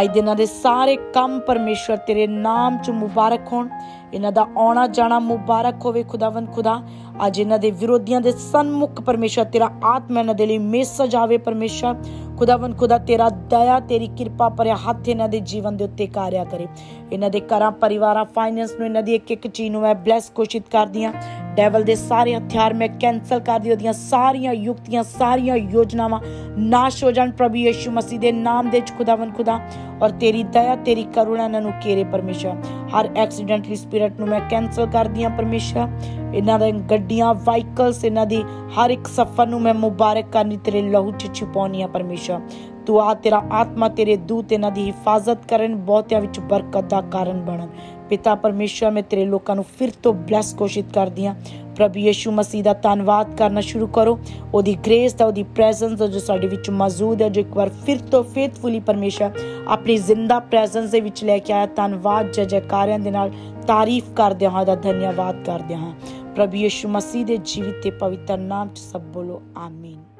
ਅੱਜ ਦਿਨਾਂ ਦੇ ਸਾਰੇ ਕੰਮ ਪਰਮੇਸ਼ਰ ਤੇਰੇ ਨਾਮ 'ਚ ਮੁਬਾਰਕ ਹੋਣ। ਇਹਨਾਂ ਦਾ ਆਉਣਾ ਜਾਣਾ ਮੁਬਾਰਕ ਹੋਵੇ ਖੁਦਾਵੰ ਖੁਦਾ। ਅੱਜ ਇਹਨਾਂ ਦੇ ਵਿਰੋਧੀਆਂ ਦੇ ਸਨਮੁਖ ਪਰਮੇਸ਼ਰ ਤੇਰਾ ਆਤਮਾ ਇਹਨਾਂ ਦੇ ਲਈ ਮੈਸੇਜ ਆਵੇ ਪਰਮੇਸ਼ਰ। ਖੁਦਾਵੰ ਖੁਦਾ ਤੇਰਾ ਦਇਆ, ਤੇਰੀ ਕਿਰਪਾ ਭਰਿਆ ਹੱਥ ਇਹਨਾਂ ਦੇ ਜੀਵਨ ਦੇ ਉੱਤੇ ਕਾਰਿਆ ਕਰੇ। ਇਹਨਾਂ ਦੇ ਘਰਾਂ, ਪਰਿਵਾਰਾਂ ਫਾਈਨੈਂਸ ਨੂੰ ਇਹਨਾਂ ਦੀ ਇੱਕ ਇੱਕ ਚੀਜ਼ ਨੂੰ ਮੈਂ ਬਲੈਸ ਘੋਸ਼ਿਤ ਕਰਦੀ ਹਾਂ। ਡੈਵਲ ਦੇ ਸਾਰੇ ਹਥਿਆਰ ਮੈਂ ਕੈਨਸਲ ਕਰਦੀ ਉਹਦੀਆਂ ਸਾਰੀਆਂ ਯੁਕਤੀਆਂ, ਸਾਰੀਆਂ ਯੋਜਨਾਵਾਂ। ਨਾਸ਼ ਹੋ ਜਾਣ ਪ੍ਰਭੂ ਯਿਸੂ ਮਸੀਹ ਦੇ ਨਾਮ ਦੇ ਚ ਖੁਦਾਵੰ ਖੁਦਾ। ਔਰ ਤੇਰੀ ਦਇਆ, ਤੇਰੀ ਕਰੁਣਾ ਇਹਨਾਂ ਨੂੰ ਕੇਰੇ ਪਰਮੇਸ਼ਰ। ਹਰ ਐਕਸੀਡੈਂਟਲੀ ਸਪਿਰਿਟ ਨੂੰ ਮੈਂ ਕੈਨਸਲ ਕਰਦੀ ਹਾਂ ਪਰਮੇਸ਼ਰ। ਇਹਨਾਂ ਦੇ ਗੱਡੀਆਂ ਵਾਹੀਕਲਸ ਇਹਨਾਂ ਦੀ ਹਰ ਇੱਕ ਸਫ਼ਰ ਨੂੰ ਮੈਂ ਮੁਬਾਰਕ ਕਰਨੀ ਤੇਰੇ ਲਹੂ ਚ ਛੁਪਾਉਣੀ ਆ ਪਰਮੇਸ਼ਰ। ਤੂੰ ਆ ਤੇਰਾ ਆਤਮਾ, ਤੇਰੇ ਦੂਤ ਇਹਨਾਂ ਦੀ ਹਿਫਾਜ਼ਤ ਕਰਨ, ਬਹੁਤਿਆਂ ਵਿੱਚ ਬਰਕਤ ਦਾ ਕਾਰਨ ਬਣਨ। ਪਿਤਾ ਪਰਮੇਸ਼ਰ, ਮੈਂ ਤੇਰੇ ਲੋਕਾਂ ਨੂੰ ਫਿਰ ਤੋਂ ਬਲੈਸ ਘੋਸ਼ਿਤ ਕਰਦੀ ਹਾਂ। ਪ੍ਰਭੂ ਯਿਸੂ ਮਸੀਹ ਦਾ ਧੰਨਵਾਦ ਕਰਨਾ ਸ਼ੁਰੂ ਕਰੋ। ਉਹਦੀ ਗ੍ਰੇਸ ਦਾ, ਉਹਦੀ ਪ੍ਰੈਜ਼ੈਂਸ ਜੋ ਸਾਡੇ ਵਿੱਚ ਮੌਜੂਦ ਹੈ, ਜੋ ਇੱਕ ਵਾਰ ਫਿਰ ਤੋਂ ਫੇਥਫੁਲੀ ਪਰਮੇਸ਼ਰ ਆਪਣੀ ਜ਼ਿੰਦਾ ਪ੍ਰੈਜ਼ੈਂਸ ਦੇ ਵਿੱਚ ਲੈ ਕੇ ਆਇਆ, ਧੰਨਵਾਦ, ਜੈ ਜੈਕਾਰਿਆਂ ਦੇ ਨਾਲ ਤਾਰੀਫ ਕਰਦੇ ਹਾਂ ਦਾ ਧੰਨਵਾਦ ਕਰਦੇ ਹਾਂ। ਪ੍ਰਭੂ ਯਿਸੂ ਮਸੀਹ ਦੇ ਜੀਵਿਤ ਤੇ ਪਵਿੱਤਰ ਨਾਮ ਚ ਸਭ ਬੋਲੋ, ਆਮੀਨ।